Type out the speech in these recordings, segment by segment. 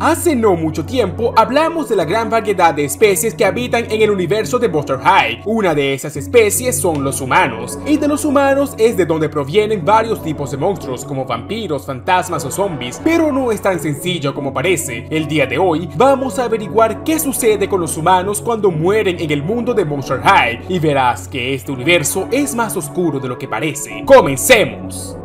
Hace no mucho tiempo hablamos de la gran variedad de especies que habitan en el universo de Monster High. Una de esas especies son los humanos, y de los humanos es de donde provienen varios tipos de monstruos como vampiros, fantasmas o zombies, pero no es tan sencillo como parece. El día de hoy vamos a averiguar qué sucede con los humanos cuando mueren en el mundo de Monster High y verás que este universo es más oscuro de lo que parece. ¡Comencemos!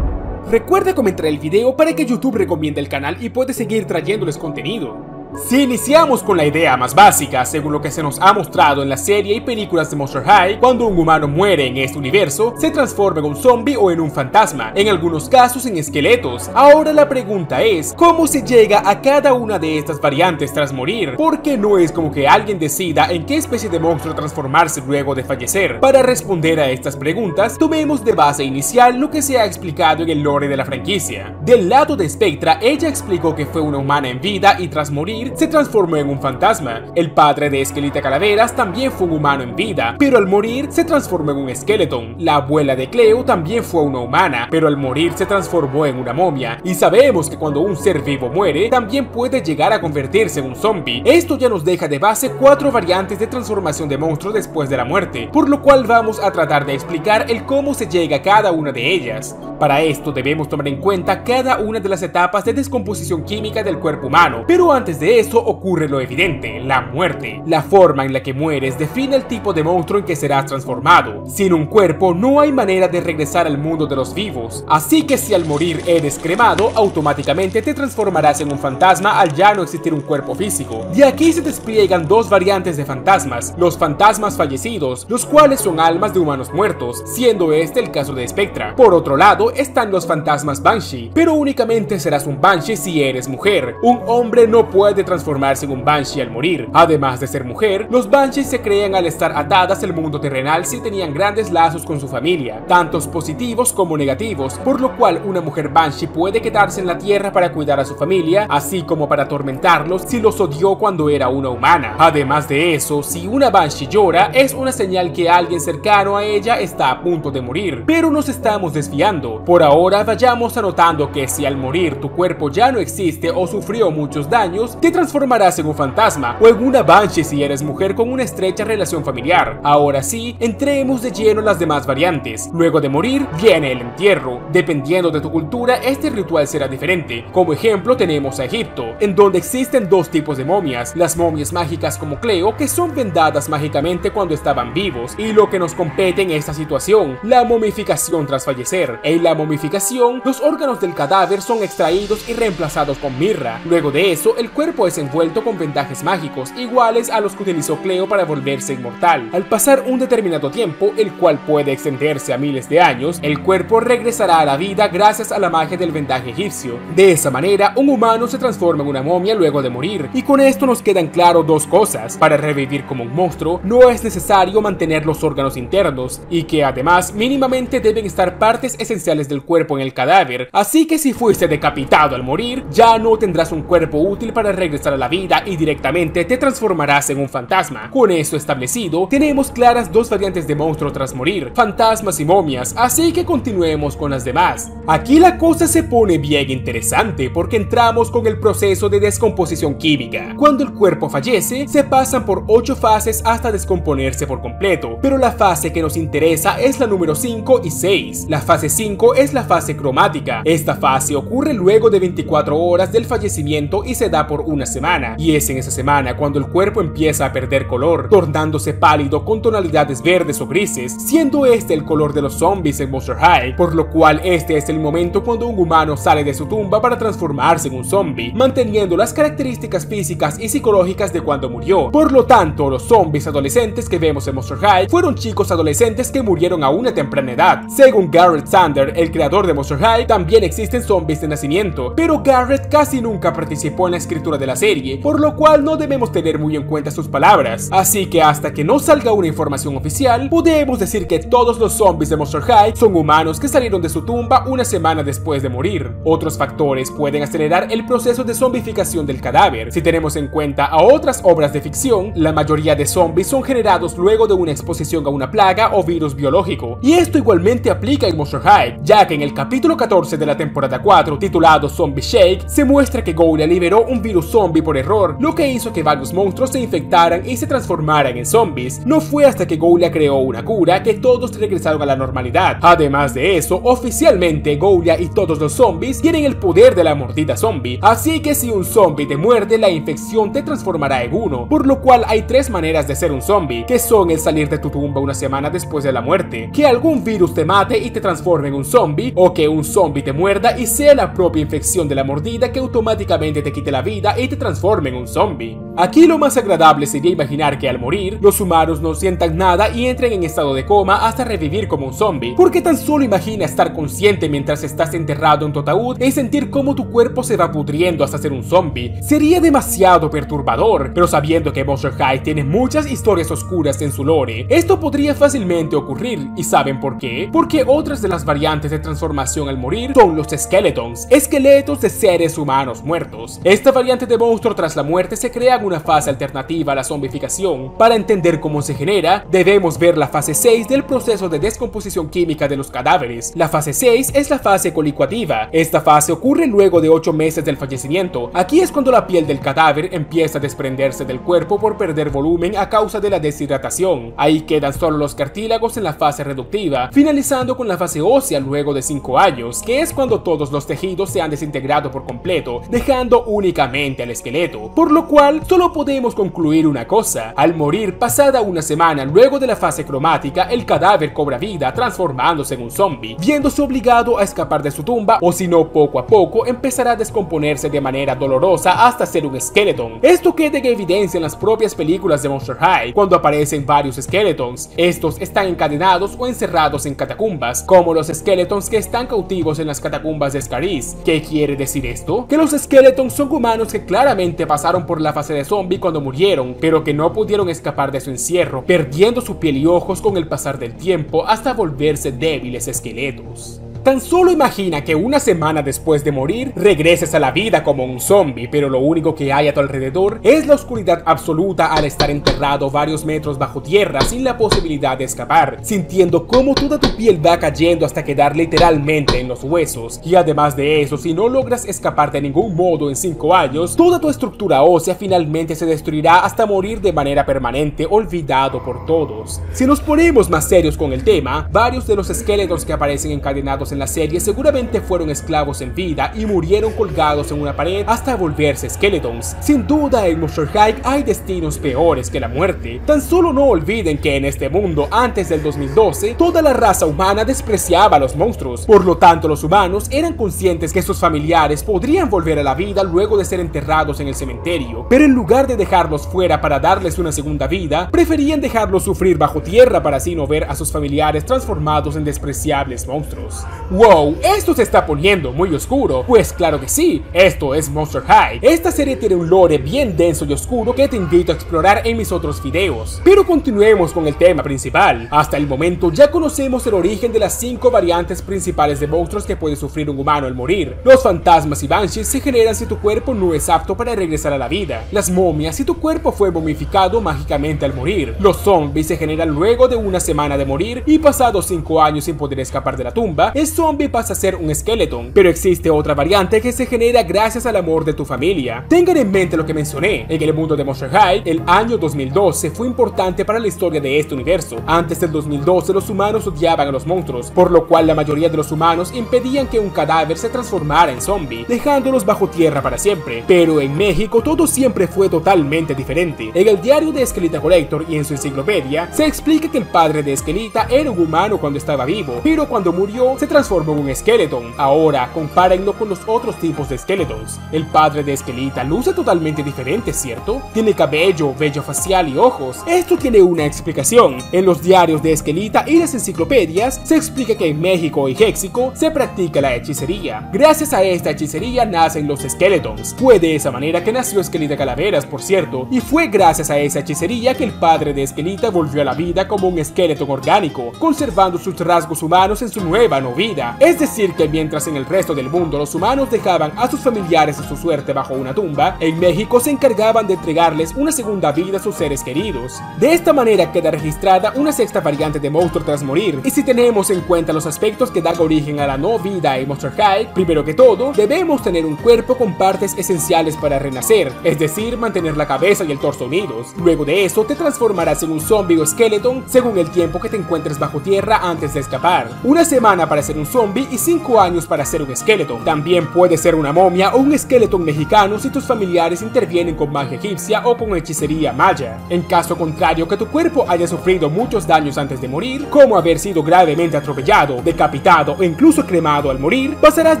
Recuerda comentar el video para que YouTube recomiende el canal y puede seguir trayéndoles contenido. Si iniciamos con la idea más básica, según lo que se nos ha mostrado en la serie y películas de Monster High, cuando un humano muere en este universo, se transforma en un zombie o en un fantasma, en algunos casos en esqueletos. Ahora la pregunta es, ¿cómo se llega a cada una de estas variantes tras morir? Porque no es como que alguien decida en qué especie de monstruo transformarse luego de fallecer. Para responder a estas preguntas, tomemos de base inicial lo que se ha explicado en el lore de la franquicia. Del lado de Spectra, ella explicó que fue una humana en vida y tras morir se transformó en un fantasma. El padre de Esquelita Calaveras también fue un humano en vida, pero al morir se transformó en un skeleton. La abuela de Cleo también fue una humana, pero al morir se transformó en una momia. Y sabemos que cuando un ser vivo muere, también puede llegar a convertirse en un zombie. Esto ya nos deja de base cuatro variantes de transformación de monstruo después de la muerte, por lo cual vamos a tratar de explicar el cómo se llega a cada una de ellas. Para esto debemos tomar en cuenta cada una de las etapas de descomposición química del cuerpo humano, pero antes de eso ocurre lo evidente, la muerte. La forma en la que mueres define el tipo de monstruo en que serás transformado. Sin un cuerpo no hay manera de regresar al mundo de los vivos, así que si al morir eres cremado, automáticamente te transformarás en un fantasma al ya no existir un cuerpo físico. De aquí se despliegan dos variantes de fantasmas, los fantasmas fallecidos, los cuales son almas de humanos muertos, siendo este el caso de Spectra. Por otro lado, están los fantasmas Banshee, pero únicamente serás un Banshee si eres mujer. Un hombre no puede transformarse en un Banshee al morir. Además de ser mujer, los Banshees se crean al estar atadas al mundo terrenal si tenían grandes lazos con su familia, tantos positivos como negativos, por lo cual una mujer Banshee puede quedarse en la tierra para cuidar a su familia, así como para atormentarlos si los odió cuando era una humana. Además de eso, si una Banshee llora, es una señal que alguien cercano a ella está a punto de morir, pero nos estamos desviando. Por ahora vayamos anotando que si al morir tu cuerpo ya no existe o sufrió muchos daños, te transformarás en un fantasma o en una banshee si eres mujer con una estrecha relación familiar. Ahora sí, entremos de lleno las demás variantes. Luego de morir, viene el entierro. Dependiendo de tu cultura, este ritual será diferente. Como ejemplo tenemos a Egipto, en donde existen dos tipos de momias, las momias mágicas como Cleo, que son vendadas mágicamente cuando estaban vivos, y lo que nos compete en esta situación, la momificación tras fallecer. En la momificación, los órganos del cadáver son extraídos y reemplazados con mirra. Luego de eso, el cuerpo es envuelto con vendajes mágicos, iguales a los que utilizó Cleo para volverse inmortal. Al pasar un determinado tiempo, el cual puede extenderse a miles de años, el cuerpo regresará a la vida gracias a la magia del vendaje egipcio. De esa manera, un humano se transforma en una momia luego de morir, y con esto nos quedan claro dos cosas. Para revivir como un monstruo, no es necesario mantener los órganos internos, y que además mínimamente deben estar partes esenciales del cuerpo en el cadáver, así que si fuiste decapitado al morir, ya no tendrás un cuerpo útil para regresar a la vida y directamente te transformarás en un fantasma. Con eso establecido, tenemos claras dos variantes de monstruo tras morir, fantasmas y momias, así que continuemos con las demás. Aquí la cosa se pone bien interesante porque entramos con el proceso de descomposición química. Cuando el cuerpo fallece, se pasan por 8 fases hasta descomponerse por completo, pero la fase que nos interesa es la número 5 y 6. La fase 5 es la fase cromática. Esta fase ocurre luego de 24 horas del fallecimiento y se da por una semana. Y es en esa semana cuando el cuerpo empieza a perder color, tornándose pálido con tonalidades verdes o grises, siendo este el color de los zombies en Monster High, por lo cual este es el momento cuando un humano sale de su tumba para transformarse en un zombie, manteniendo las características físicas y psicológicas de cuando murió. Por lo tanto, los zombies adolescentes que vemos en Monster High fueron chicos adolescentes que murieron a una temprana edad. Según Garrett Sander, el creador de Monster High, también existen zombies de nacimiento, pero Garrett casi nunca participó en la escritura de la serie, por lo cual no debemos tener muy en cuenta sus palabras. Así que hasta que no salga una información oficial, podemos decir que todos los zombies de Monster High son humanos que salieron de su tumba una semana después de morir. Otros factores pueden acelerar el proceso de zombificación del cadáver. Si tenemos en cuenta a otras obras de ficción, la mayoría de zombies son generados luego de una exposición a una plaga o virus biológico. Y esto igualmente aplica en Monster High, ya que en el capítulo 14 de la temporada 4, titulado Zombie Shake, se muestra que Goulia liberó un virus zombie por error, lo que hizo que varios monstruos se infectaran y se transformaran en zombies. No fue hasta que Goulia creó una cura que todos regresaron a la normalidad. Además de eso, oficialmente Goulia y todos los zombies tienen el poder de la mordida zombie, así que si un zombie te muerde, la infección te transformará en uno, por lo cual hay tres maneras de ser un zombie, que son el salir de tu tumba una semana después de la muerte, que algún virus te mate y te transforme en un zombie, o que un zombie te muerda y sea la propia infección de la mordida que automáticamente te quite la vida te transforme en un zombie. Aquí lo más agradable sería imaginar que al morir, los humanos no sientan nada y entren en estado de coma hasta revivir como un zombie, porque tan solo imagina estar consciente mientras estás enterrado en tu ataúd y sentir cómo tu cuerpo se va pudriendo hasta ser un zombie. Sería demasiado perturbador, pero sabiendo que Monster High tiene muchas historias oscuras en su lore, esto podría fácilmente ocurrir, ¿y saben por qué? Porque otras de las variantes de transformación al morir son los skeletons, esqueletos de seres humanos muertos. Esta variante de monstruo tras la muerte se crea una fase alternativa a la zombificación. Para entender cómo se genera, debemos ver la fase 6 del proceso de descomposición química de los cadáveres. La fase 6 es la fase colicuativa. Esta fase ocurre luego de 8 meses del fallecimiento. Aquí es cuando la piel del cadáver empieza a desprenderse del cuerpo por perder volumen a causa de la deshidratación. Ahí quedan solo los cartílagos en la fase reductiva, finalizando con la fase ósea luego de 5 años, que es cuando todos los tejidos se han desintegrado por completo, dejando únicamente esqueleto. Por lo cual, solo podemos concluir una cosa. Al morir pasada una semana luego de la fase cromática, el cadáver cobra vida transformándose en un zombie, viéndose obligado a escapar de su tumba o si no poco a poco empezará a descomponerse de manera dolorosa hasta ser un skeleton. Esto queda en evidencia en las propias películas de Monster High, cuando aparecen varios skeletons. Estos están encadenados o encerrados en catacumbas, como los skeletons que están cautivos en las catacumbas de Scaris. ¿Qué quiere decir esto? Que los skeletons son humanos que claramente pasaron por la fase de zombie cuando murieron, pero que no pudieron escapar de su encierro, perdiendo su piel y ojos con el pasar del tiempo hasta volverse débiles esqueletos. Tan solo imagina que una semana después de morir regreses a la vida como un zombie, pero lo único que hay a tu alrededor es la oscuridad absoluta al estar enterrado varios metros bajo tierra sin la posibilidad de escapar, sintiendo cómo toda tu piel va cayendo hasta quedar literalmente en los huesos. Y además de eso, si no logras escapar de ningún modo en 5 años, toda tu estructura ósea finalmente se destruirá hasta morir de manera permanente, olvidado por todos. Si nos ponemos más serios con el tema, varios de los esqueletos que aparecen encadenados en la serie seguramente fueron esclavos en vida y murieron colgados en una pared hasta volverse skeletons. Sin duda en Monster High hay destinos peores que la muerte. Tan solo no olviden que en este mundo antes del 2012 toda la raza humana despreciaba a los monstruos. Por lo tanto los humanos eran conscientes que sus familiares podrían volver a la vida luego de ser enterrados en el cementerio. Pero en lugar de dejarlos fuera para darles una segunda vida, preferían dejarlos sufrir bajo tierra para así no ver a sus familiares transformados en despreciables monstruos. Wow, esto se está poniendo muy oscuro. Pues claro que sí, esto es Monster High. Esta serie tiene un lore bien denso y oscuro que te invito a explorar en mis otros videos. Pero continuemos con el tema principal. Hasta el momento ya conocemos el origen de las 5 variantes principales de monstruos que puede sufrir un humano al morir. Los fantasmas y banshees se generan si tu cuerpo no es apto para regresar a la vida. Las momias si tu cuerpo fue momificado mágicamente al morir. Los zombies se generan luego de una semana de morir y pasados 5 años sin poder escapar de la tumba. Zombie pasa a ser un skeleton, pero existe otra variante que se genera gracias al amor de tu familia. Tengan en mente lo que mencioné, en el mundo de Monster High, el año 2012 fue importante para la historia de este universo. Antes del 2012 los humanos odiaban a los monstruos, por lo cual la mayoría de los humanos impedían que un cadáver se transformara en zombie, dejándolos bajo tierra para siempre. Pero en México todo siempre fue totalmente diferente. En el diario de Esquelita Collector y en su enciclopedia se explica que el padre de Esquelita era un humano cuando estaba vivo, pero cuando murió se transformó transformó un Skeleton. Ahora, compárenlo con los otros tipos de Skeletons. El padre de Esquelita luce totalmente diferente, ¿cierto? Tiene cabello, vello facial y ojos. Esto tiene una explicación. En los diarios de Esquelita y las enciclopedias se explica que en México y Héxico se practica la hechicería. Gracias a esta hechicería nacen los Skeletons. Fue de esa manera que nació Esquelita Calaveras, por cierto, y fue gracias a esa hechicería que el padre de Esquelita volvió a la vida como un esqueleto orgánico, conservando sus rasgos humanos en su nueva no Es decir, que mientras en el resto del mundo los humanos dejaban a sus familiares a su suerte bajo una tumba, en México se encargaban de entregarles una segunda vida a sus seres queridos. De esta manera queda registrada una sexta variante de monstruo tras morir, y si tenemos en cuenta los aspectos que dan origen a la no vida en Monster High, primero que todo, debemos tener un cuerpo con partes esenciales para renacer, es decir, mantener la cabeza y el torso unidos. Luego de eso, te transformarás en un zombie o skeleton según el tiempo que te encuentres bajo tierra antes de escapar. Una semana para ser un zombie y 5 años para ser un skeleton. También puede ser una momia o un skeleton mexicano si tus familiares intervienen con magia egipcia o con hechicería maya. En caso contrario que tu cuerpo haya sufrido muchos daños antes de morir, como haber sido gravemente atropellado, decapitado o incluso cremado al morir, pasarás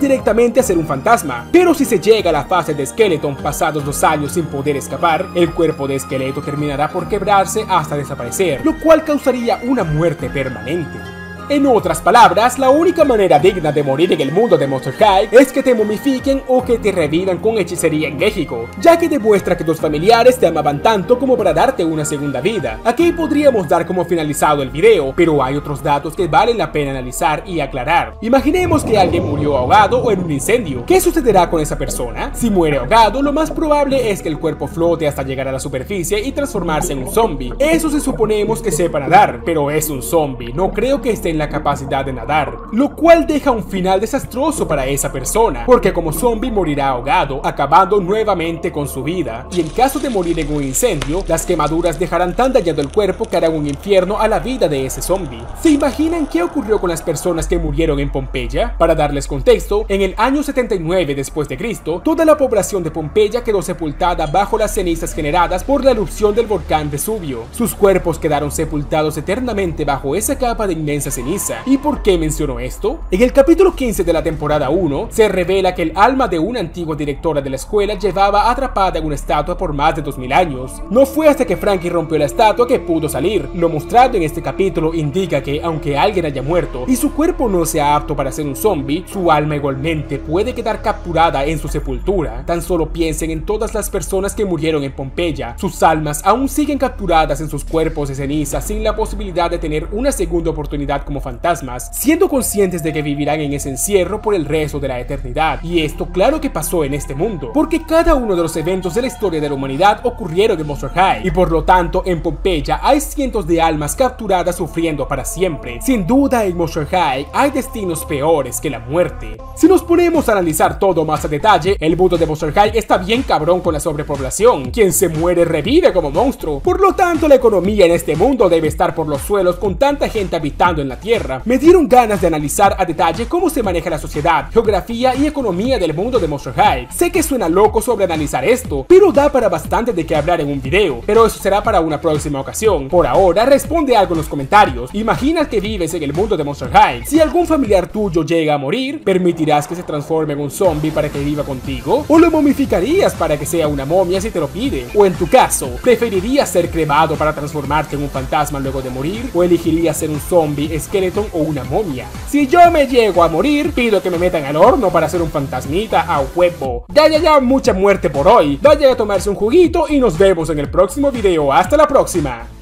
directamente a ser un fantasma. Pero si se llega a la fase de skeleton pasados dos años sin poder escapar, el cuerpo de esqueleto terminará por quebrarse hasta desaparecer, lo cual causaría una muerte permanente. En otras palabras, la única manera digna de morir en el mundo de Monster High es que te momifiquen o que te revivan con hechicería en México, ya que demuestra que tus familiares te amaban tanto como para darte una segunda vida. Aquí podríamos dar como finalizado el video, pero hay otros datos que valen la pena analizar y aclarar. Imaginemos que alguien murió ahogado o en un incendio. ¿Qué sucederá con esa persona? Si muere ahogado, lo más probable es que el cuerpo flote hasta llegar a la superficie y transformarse en un zombie. Eso si suponemos que sepa nadar, pero es un zombie, no creo que esté la capacidad de nadar, lo cual deja un final desastroso para esa persona, porque como zombie morirá ahogado, acabando nuevamente con su vida, y en caso de morir en un incendio, las quemaduras dejarán tan dañado el cuerpo que harán un infierno a la vida de ese zombie. ¿Se imaginan qué ocurrió con las personas que murieron en Pompeya? Para darles contexto, en el año 79 después de Cristo, toda la población de Pompeya quedó sepultada bajo las cenizas generadas por la erupción del volcán Vesubio. Sus cuerpos quedaron sepultados eternamente bajo esa capa de inmensa ceniza ¿Y por qué menciono esto? En el capítulo 15 de la temporada 1 se revela que el alma de una antigua directora de la escuela llevaba atrapada en una estatua por más de 2000 años. No fue hasta que Frankie rompió la estatua que pudo salir. Lo mostrado en este capítulo indica que aunque alguien haya muerto y su cuerpo no sea apto para ser un zombie, su alma igualmente puede quedar capturada en su sepultura. Tan solo piensen en todas las personas que murieron en Pompeya. Sus almas aún siguen capturadas en sus cuerpos de ceniza sin la posibilidad de tener una segunda oportunidad como fantasmas, siendo conscientes de que vivirán en ese encierro por el resto de la eternidad. Y esto claro que pasó en este mundo, porque cada uno de los eventos de la historia de la humanidad ocurrieron en Monster High, y por lo tanto en Pompeya hay cientos de almas capturadas sufriendo para siempre. Sin duda en Monster High hay destinos peores que la muerte. Si nos ponemos a analizar todo más a detalle, el mundo de Monster High está bien cabrón con la sobrepoblación. Quien se muere revive como monstruo. Por lo tanto, la economía en este mundo debe estar por los suelos con tanta gente habitando en la Tierra me dieron ganas de analizar a detalle cómo se maneja la sociedad, geografía y economía del mundo de Monster High. Sé que suena loco sobre analizar esto, pero da para bastante de qué hablar en un video, pero eso será para una próxima ocasión. Por ahora, responde algo en los comentarios. Imaginas que vives en el mundo de Monster High. Si algún familiar tuyo llega a morir, ¿permitirás que se transforme en un zombie para que viva contigo? ¿O lo momificarías para que sea una momia si te lo pide? ¿O en tu caso, preferirías ser cremado para transformarte en un fantasma luego de morir? ¿O elegirías ser un zombie o una momia. Si yo me llego a morir, pido que me metan al horno para hacer un fantasmita a huevo. Ya, ya, ya, mucha muerte por hoy. Vaya a tomarse un juguito y nos vemos en el próximo video. Hasta la próxima.